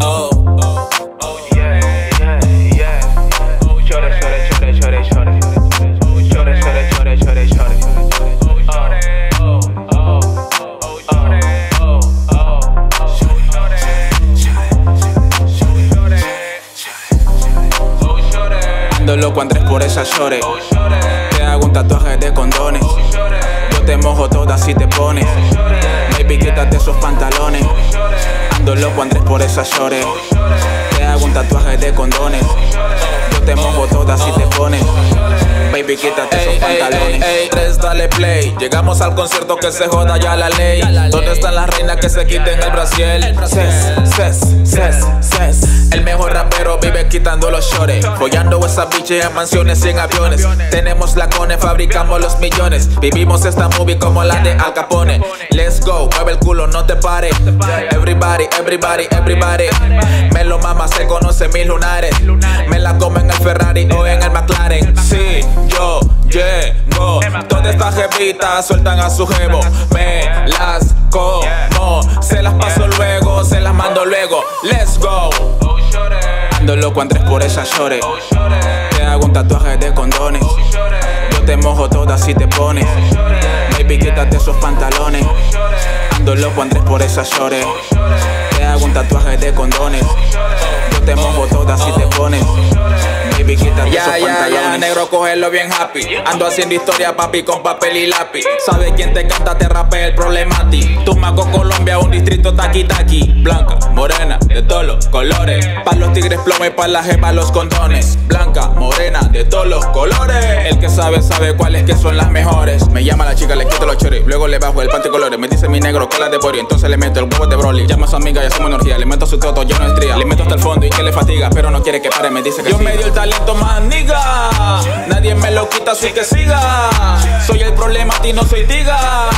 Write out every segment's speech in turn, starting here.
oh, oh, oh, yeah, yeah, yeah. Chore, chore, chore, chore, chore. Chore, chore, chore, chore, chore. Loco Andrés por esa llore. Te hago un tatuaje de condones. Yo te mojo todas si te pones. Baby, quítate esos pantalones. Ando loco Andrés por esa shore. Te hago un tatuaje de condones. Yo te mojo toda si te pones. Baby, quítate esos pantalones. Dale play. Llegamos al concierto que se joda ya la ley. ¿Dónde están las reinas que se quiten el brasiel? Ses, ses, ses, ses. El mejor rapero vive quitando los shorts. Follando esa biche en mansiones y en aviones. Tenemos la cone, fabricamos los millones. Vivimos esta movie como la de Al Capone. Let's go, mueve el culo, no te pare. Everybody, everybody, everybody. Me lo mama, se conoce mil lunares. Me la como en el Ferrari o en Todas sueltan a su jevo. Me las como. Se las paso luego, se las mando luego. Let's go. Ando loco Andrés por esa shore. Te hago un tatuaje de condones. Yo te mojo toda si te pones. Baby, quítate esos pantalones. Ando loco Andrés por esa shore. Te hago un tatuaje de condones. Quítate Ya, esos ya, ya, negro, cógelo bien happy. Ando haciendo historia, papi, con papel y lápiz. ¿Sabes quién te canta? Te rapea el problema a ti. Tumaco, Colombia, un distrito taqui taqui. Blanca, morena, de todos los colores. Pa' los tigres plomo y pa' la jeva los condones. Blanca, morena, de todos los colores. El que sabe, sabe cuáles que son las mejores. Me llama la chica, le quito los choris. Luego le bajo el panty colores. Me dice mi negro, cola de bori. Entonces le meto el huevo de broly. Llama a su amiga y hacemos energía. Le meto su toto lleno de estría. Le meto hasta el fondo y que le fatiga. Pero no quiere que pare, me dice que Yo me dio el talento más nigga. Nadie me lo quita, así que siga. Soy el problema, a ti no soy diga.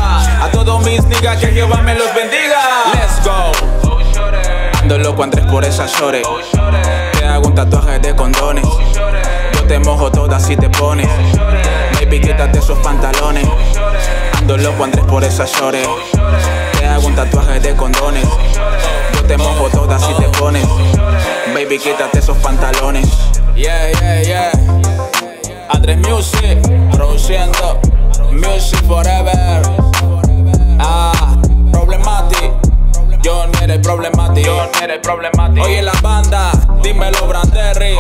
A todos mis niggas que Jehová me los bendiga. Let's go. Ando loco Andrés por esa shore. Te hago un tatuaje de condones. Yo te mojo toda si te pones. Baby, quítate esos pantalones. Ando loco Andrés por esa shore. Te hago un tatuaje de condones. Yo te mojo toda si te pones. Baby, quítate esos pantalones. Yeah, yeah, yeah. Andrés Music, produciendo Music Forever. Ah, Problematic. John eres problemático. John eres problemático. Oye la banda, dímelo Branderry.